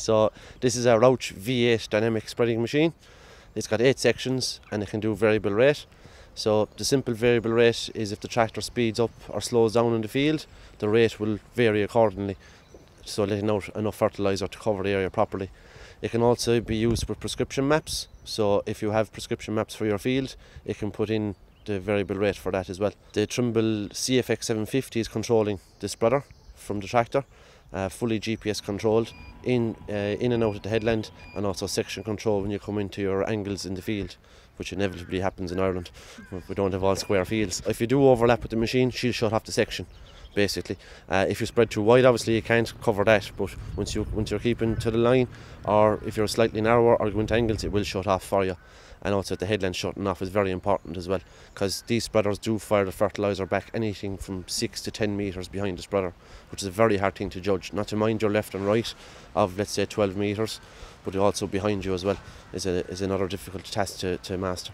So this is a Rauch V8 dynamic spreading machine. It's got eight sections and it can do variable rate. So the simple variable rate is if the tractor speeds up or slows down in the field, the rate will vary accordingly. So letting out enough fertiliser to cover the area properly. It can also be used with prescription maps. So if you have prescription maps for your field, it can put in the variable rate for that as well. The Trimble CFX 750 is controlling the spreader from the tractor, uh, fully GPS controlled in uh, in and out of the headland, and also section control when you come into your angles in the field, which inevitably happens in Ireland. We don't have all square fields. If you do overlap with the machine, she'll shut off the section. Basically, uh, if you spread too wide, obviously you can't cover that. But once you once you're keeping to the line, or if you're slightly narrower or going to angles, it will shut off for you. And also the headland shutting off is very important as well because these spreaders do fire the fertiliser back anything from 6 to 10 metres behind the spreader which is a very hard thing to judge. Not to mind your left and right of let's say 12 metres but also behind you as well is, a, is another difficult task to, to master.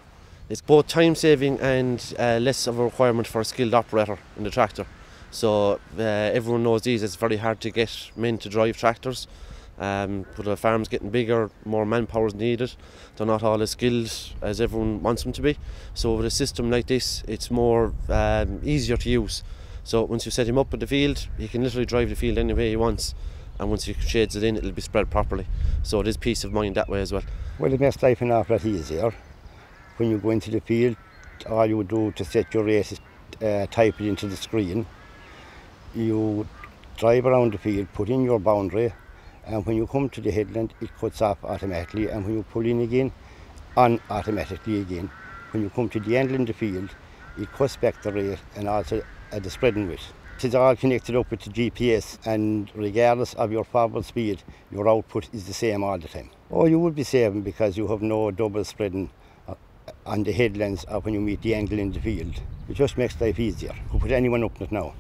It's both time saving and uh, less of a requirement for a skilled operator in the tractor so uh, everyone knows these it's very hard to get men to drive tractors um, but the farm's getting bigger, more manpower is needed. They're not all as skilled as everyone wants them to be. So with a system like this, it's more um, easier to use. So once you set him up in the field, he can literally drive the field any way he wants. And once he shades it in, it'll be spread properly. So it is peace of mind that way as well. Well, it makes life an awful lot easier. When you go into the field, all you would do to set your race is uh, type it into the screen. You drive around the field, put in your boundary, and when you come to the headland it cuts off automatically and when you pull in again on automatically again. When you come to the end of the field it cuts back the rate and also uh, the spreading width it is all connected up with the GPS and regardless of your forward speed your output is the same all the time. Or oh, you would be saving because you have no double spreading uh, on the headlands or when you meet the angle in the field. It just makes life easier. You could put anyone up it now